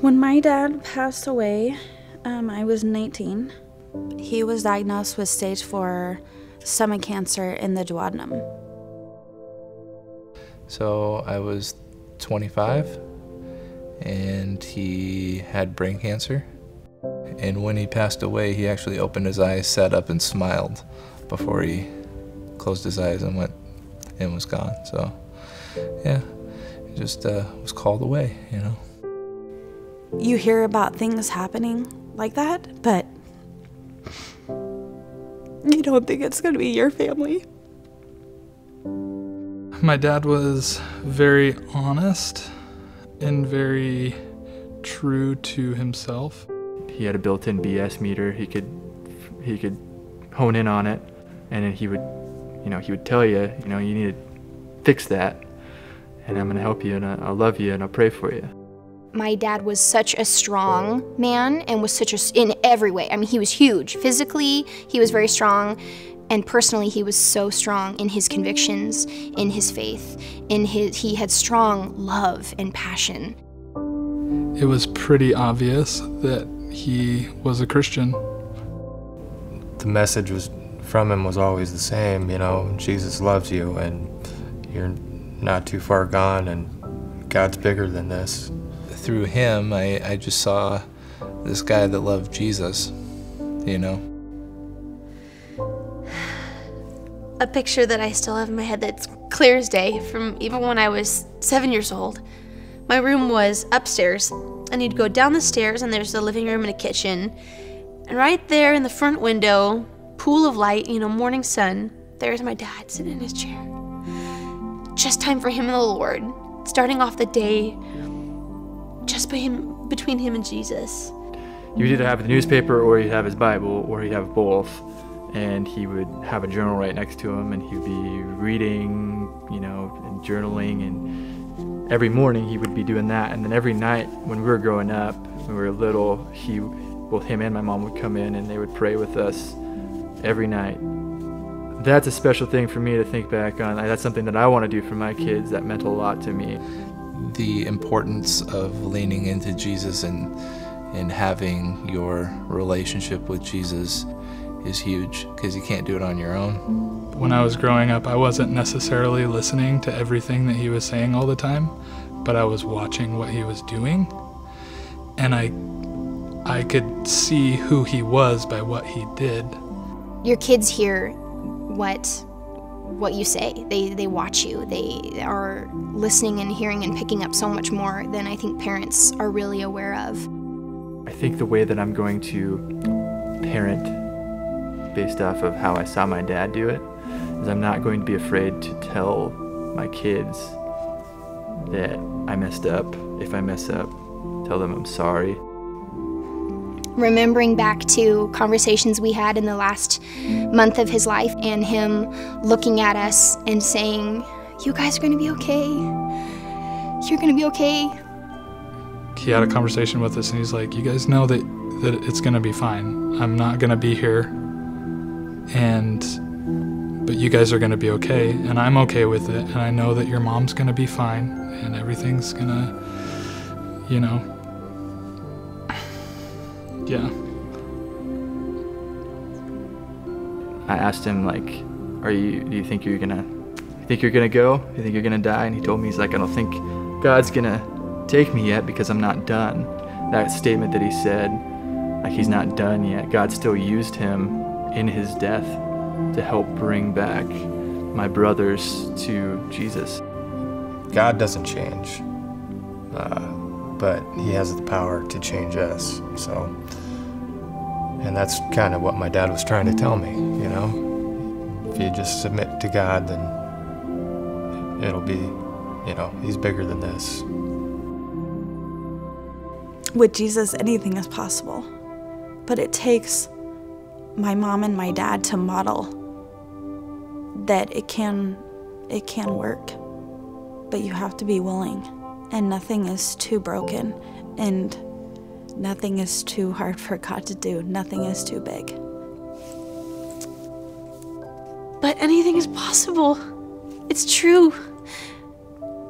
When my dad passed away, um, I was 19. He was diagnosed with stage four stomach cancer in the duodenum. So I was 25 and he had brain cancer. And when he passed away, he actually opened his eyes, sat up, and smiled before he closed his eyes and went and was gone. So, yeah, just uh, was called away, you know. You hear about things happening like that, but you don't think it's going to be your family. My dad was very honest and very true to himself. He had a built-in BS meter. He could he could hone in on it, and then he would, you know, he would tell you, you know, you need to fix that, and I'm gonna help you, and I'll love you, and I'll pray for you. My dad was such a strong man and was such a in every way. I mean, he was huge physically. He was very strong, and personally, he was so strong in his convictions, in his faith, in his he had strong love and passion. It was pretty obvious that he was a Christian. The message was from him was always the same, you know, Jesus loves you and you're not too far gone and God's bigger than this. Through him, I, I just saw this guy that loved Jesus, you know. A picture that I still have in my head that's clear as day from even when I was seven years old. My room was upstairs, and you'd go down the stairs, and there's the living room and a kitchen. And right there in the front window, pool of light, you know, morning sun, there's my dad sitting in his chair. Just time for him and the Lord, starting off the day just him, between him and Jesus. He would either have the newspaper or he'd have his Bible or he'd have both. And he would have a journal right next to him and he'd be reading, you know, and journaling. And every morning he would be doing that. And then every night when we were growing up when we were little he both him and my mom would come in and they would pray with us every night. That's a special thing for me to think back on. That's something that i want to do for my kids that meant a lot to me The importance of leaning into Jesus and and having your relationship with Jesus is huge because you can't do it on your own. When I was growing up, I wasn't necessarily listening to everything that he was saying all the time, but I was watching what he was doing. And I I could see who he was by what he did. Your kids hear what what you say. They they watch you. They are listening and hearing and picking up so much more than I think parents are really aware of. i think the way that i'm going to parent based off of how i saw my dad do it is i'm not going to be afraid to tell my kids that i messed up if i mess up tell them i'm sorry remembering back to conversations we had in the last month of his life and him looking at us and saying, You guys are going to be okay. You're going to be okay. He had a conversation with us and he's like, You guys know that, that it's going to be fine. I'm not going to be here. And, but you guys are going to be okay. And I'm okay with it. And I know that your mom's going to be fine. And everything's going to, you know, yeah. i asked him like are you do you think you're gonna you think you're gonna go? You think you're gonna die? And he told me he's like i don't think god's gonna take me yet because i'm not done. That statement that he said like he's not done yet. God still used him in his death to help bring back my brothers to jesus. God doesn't change, uh, but He has the power to change us. So, and that's kind of what my dad was trying to tell me. You know, if you just submit to God, then it'll be, you know, He's bigger than this. With Jesus, anything is possible. But it takes my mom and my dad to model that it can it can work. But you have to be willing. And nothing is too broken and nothing is too hard for God to do. Nothing is too big. But anything is possible. It's true.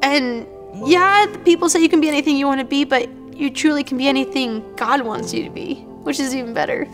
And yeah, people say you can be anything you want to be, but you truly can be anything God wants you to be, which is even better.